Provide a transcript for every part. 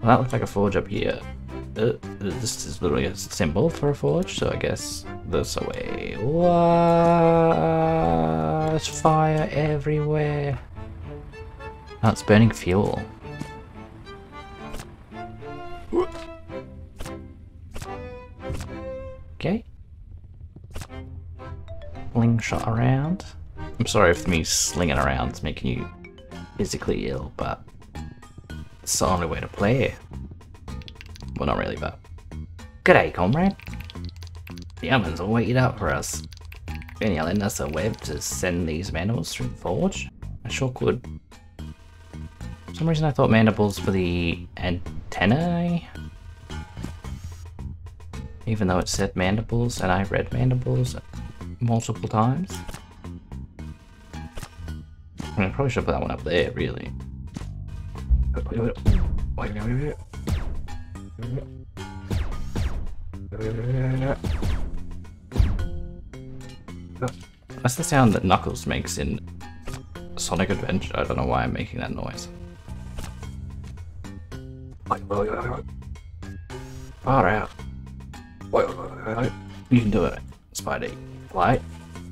Well, that looks like a forge up here. Uh, this is literally a symbol for a forge, so I guess this away. What? Fire everywhere. Oh, it's burning fuel. Okay. Slingshot around. I'm sorry if me slinging around is making you physically ill, but it's the only way to play. Well, not really, but... G'day, comrade. The ovens all waited up for us. Can you lend us a web to send these mandibles through the forge? I sure could. For some reason I thought mandibles for the antennae? Even though it said mandibles and I read mandibles multiple times. I probably should put that one up there, really. That's the sound that Knuckles makes in Sonic Adventure. I don't know why I'm making that noise. Far out. You can do it, Spidey. Fly.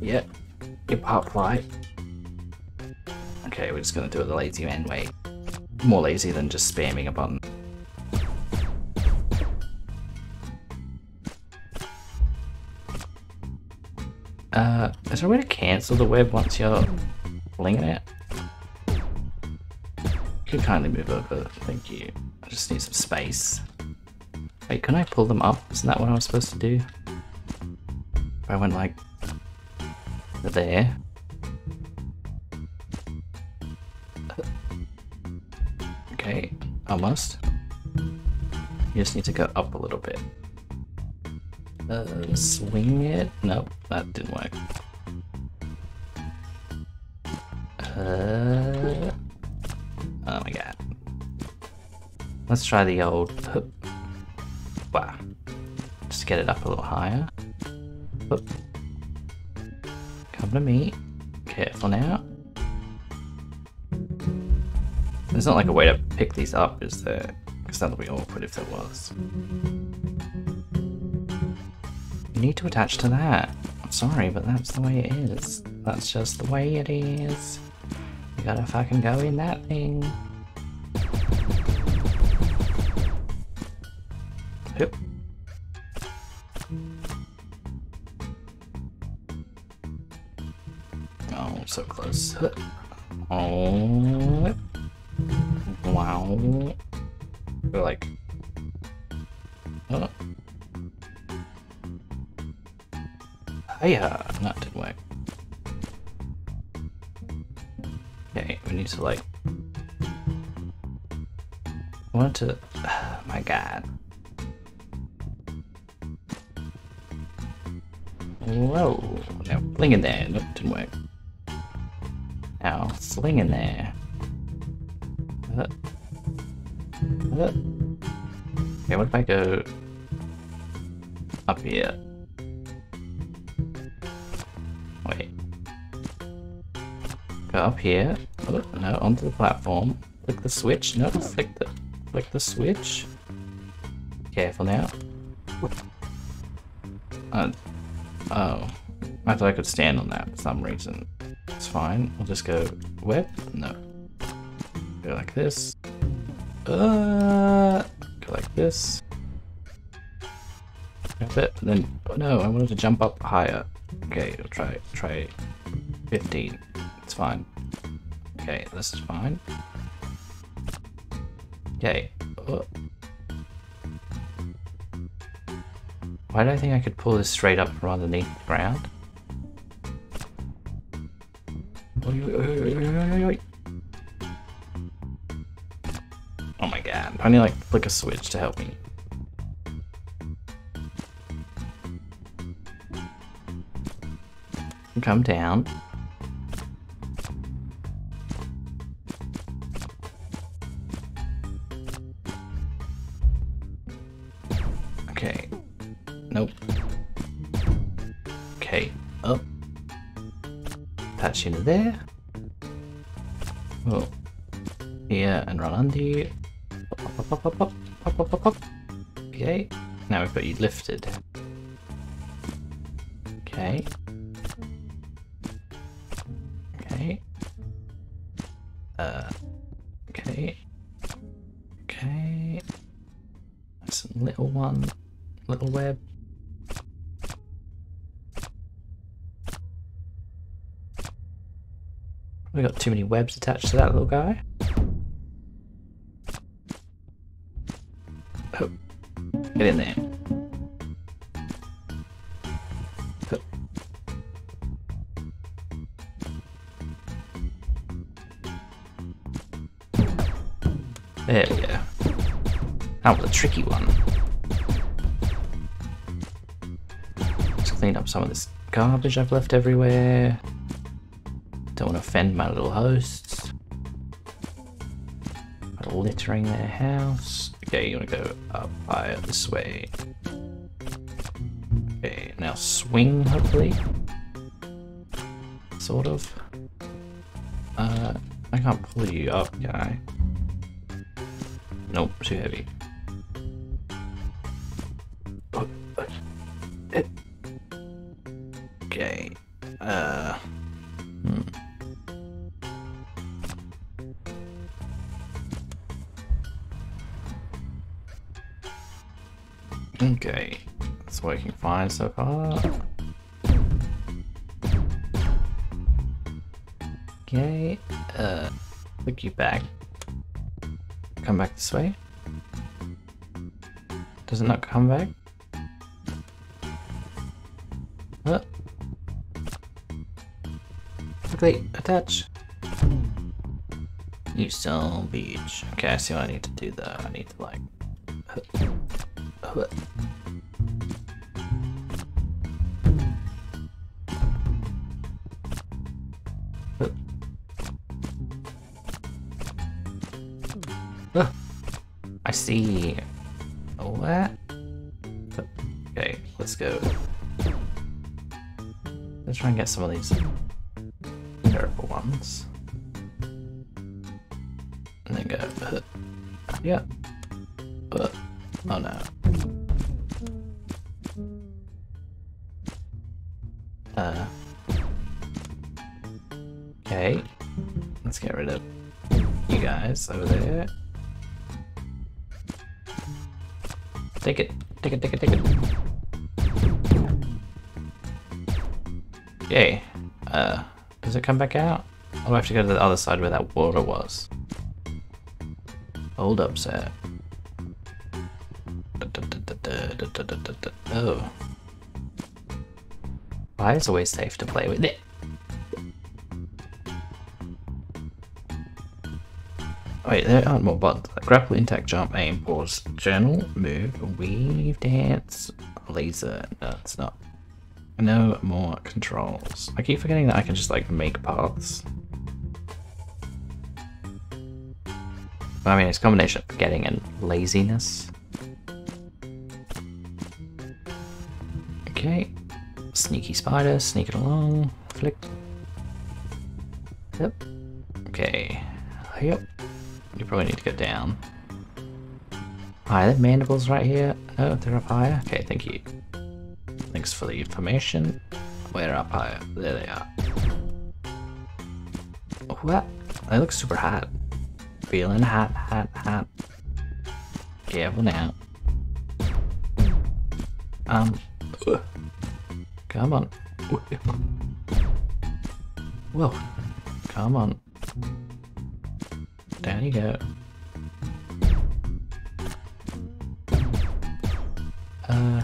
Yep. Hip hop fly. Okay, we're just gonna do it the lazy man way. More lazy than just spamming a button. Uh, is there a way to cancel the web once you're flinging it? Could kindly move over, thank you. I just need some space. Wait, can I pull them up? Isn't that what I was supposed to do? I went like there. Okay, almost. You just need to go up a little bit. Uh, swing it? Nope, that didn't work. Uh, oh my god. Let's try the old... Wow. Just get it up a little higher. Come to me. Careful now. There's not like a way to pick these up, is there? Because that would be awkward if there was. You need to attach to that. I'm sorry, but that's the way it is. That's just the way it is. You gotta fucking go in that thing. Yep. Oh, so close. Oh. Wow. We're like. Oh. Hiya! That didn't work. Okay, we need to like. I want to. Oh my god. Whoa. Now, fling in there. Nope, didn't work. Now, sling in there. Okay, what if I go up here? Wait. Go up here. Oh, no, onto the platform. Click the switch. No, flick the, flick the switch. Careful now. Uh, oh. I thought I could stand on that for some reason. It's fine. We'll just go web. No. Go like this. Uh, go like this. Grab it. Then, oh no, I wanted to jump up higher. Okay, we'll try, try 15. It's fine. Okay, this is fine. Okay. Oh. Why do I think I could pull this straight up from underneath the ground? I need like flick a switch to help me. Come down. Okay. Nope. Okay, up. Patch into there. Oh. Here and run under. Up, up, up, up, up, up, up. Okay. Now we've got you lifted. Okay. Okay. Uh, okay. Okay. That's a little one. Little web. We got too many webs attached to that little guy. Oh. Get in there. There we go. That was a tricky one. Let's clean up some of this garbage I've left everywhere. Don't want to offend my little hosts. Littering their house. Okay, you want to go up higher this way. Okay, now swing, hopefully. Sort of. Uh, I can't pull you up, can I? Nope, too heavy. Working fine so far. Okay, uh, click you back. Come back this way. Does it not come back? What? Quickly, attach. You still beach. Okay, I see what I need to do though. I need to like. I What? Okay, let's go. Let's try and get some of these terrible ones. And then go. Yeah. but, oh no. Uh. Okay. Let's get rid of you guys over there. Take it. Take it, take it, take it. Okay. Uh, does it come back out? I'll have to go to the other side where that water was. Hold up, sir. Oh. Why is always safe to play with it? Wait, there aren't more buttons. Grapple, intact, jump, aim, pause, journal, move, weave, dance, laser. No, it's not. No more controls. I keep forgetting that I can just like make paths. I mean, it's a combination of forgetting and laziness. Okay. Sneaky spider, sneaking along. Flick. Yep. Okay. Yep. You probably need to go down. Hi, the mandibles right here. No, they're up higher. Okay, thank you. Thanks for the information. Where up higher? There they are. What? They look super hot. Feeling hot, hot, hot. Careful now. Um. Ugh. Come on. Whoa. Come on. Down you go. Uh.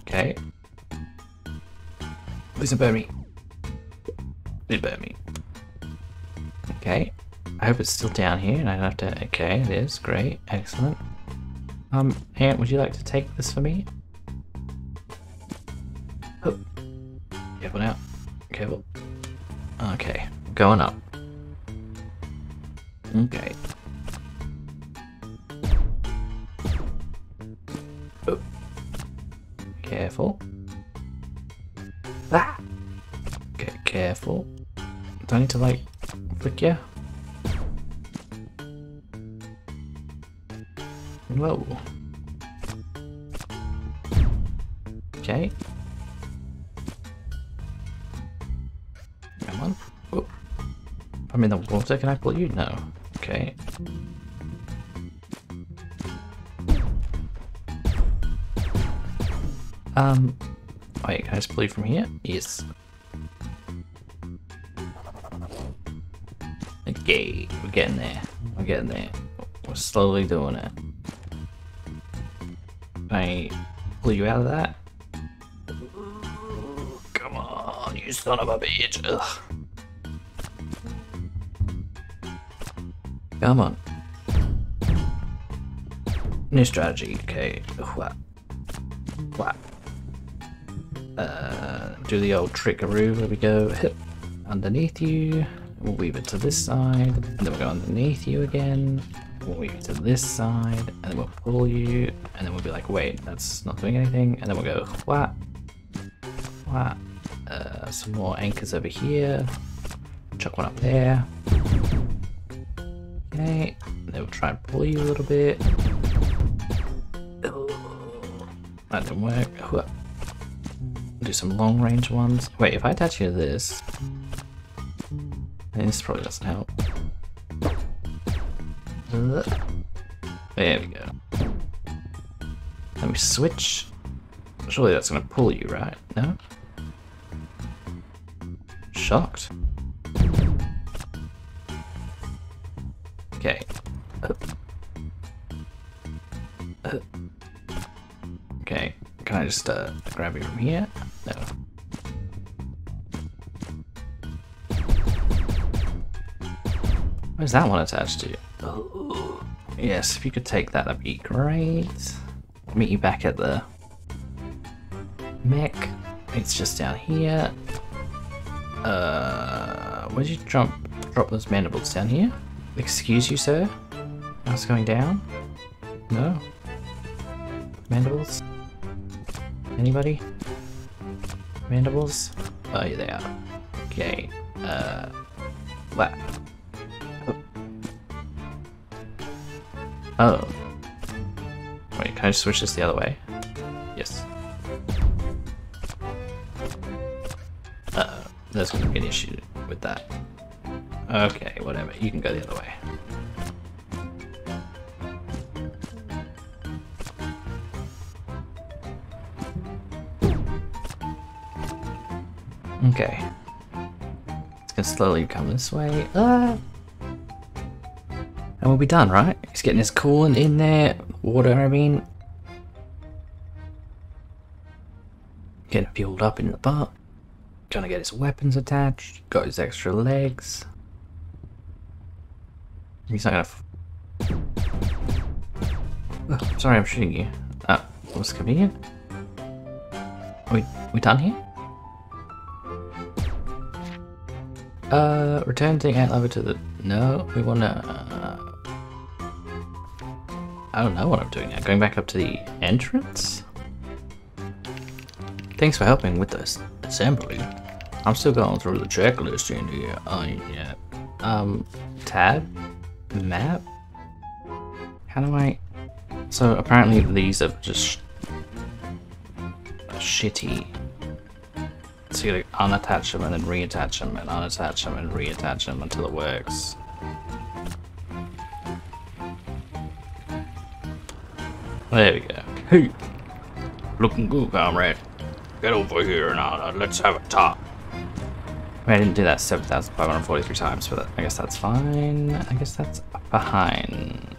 Okay. Please don't burn me. Did burn me. Okay. I hope it's still down here and I don't have to... Okay, it is. Great. Excellent. Um, Ant, would you like to take this for me? Careful now. Careful. Okay. Going up. Okay. Oh. Careful. Ah! Okay, careful. Do I need to like flick you? Whoa. Okay. I'm in the water, can I pull you? No. Okay. Um, wait, can I just pull you from here? Yes. Okay, we're getting there. We're getting there. We're slowly doing it. Can I pull you out of that? Come on, you son of a bitch. Ugh. Come on. New strategy. Okay. What? What? Uh, do the old trickaroo. There we go. Underneath you. We'll weave it to this side. And then we'll go underneath you again. We'll weave it to this side. And then we'll pull you. And then we'll be like, wait, that's not doing anything. And then we'll go what? What? Uh, some more anchors over here. Chuck one up there. Okay. We'll try and pull you a little bit. That didn't work. Do some long range ones. Wait, if I attach you to this, this probably doesn't help. There we go. Let me switch. Surely that's gonna pull you, right? No? Shocked. Okay. Okay. Can I just uh, grab you from here? No. Where's that one attached to? Oh, yes, if you could take that, that'd be great. Meet you back at the mech. It's just down here. Uh, where'd you drop, drop those mandibles? Down here? Excuse you, sir? That's going down? No? Mandibles? Anybody? Mandibles? Oh, yeah, they are. Okay. Uh, what? Oh. Wait, can I just switch this the other way? Yes. Uh oh. There's gonna be an issue with that. Okay, whatever. You can go the other way. Okay. It's gonna slowly come this way. Uh, and we'll be done, right? He's getting his coolant in there. Water, I mean. Getting fueled up in the butt. Trying to get his weapons attached. Got his extra legs. He's not gonna. Oh, sorry, I'm shooting you. Uh, what's convenient? Are we we done here? Uh, return the ant lever to the. No, we wanna. Uh, I don't know what I'm doing now. Going back up to the entrance? Thanks for helping with this assembly. I'm still going through the checklist in here. Oh, yeah. Um, tab? Map? How do I... So apparently these are just shitty. So you gotta unattach them and then reattach them and unattach them and reattach them until it works. There we go. Hey! Looking good, comrade. Get over here now, let's have a talk. I didn't do that 7,543 times, but I guess that's fine. I guess that's behind.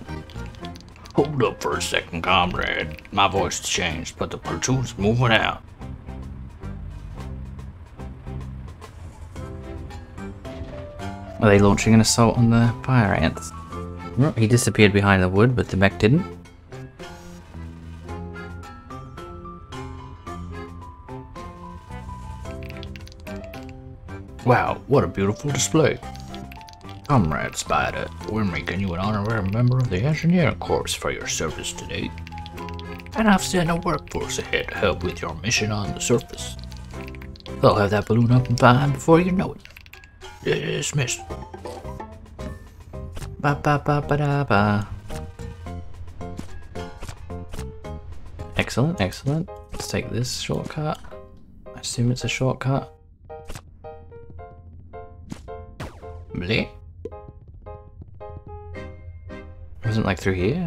Hold up for a second, comrade. My voice changed, but the platoon's moving out. Are they launching an assault on the fire ants? He disappeared behind the wood, but the mech didn't. Wow, what a beautiful display. Comrade Spider, we're making you an honorary member of the Engineering Corps for your service today. And I've sent a workforce ahead to help with your mission on the surface. They'll have that balloon up and flying before you know it. Dismissed. Ba ba ba ba da ba. Excellent, excellent. Let's take this shortcut. I assume it's a shortcut. Bleh. Wasn't like through here.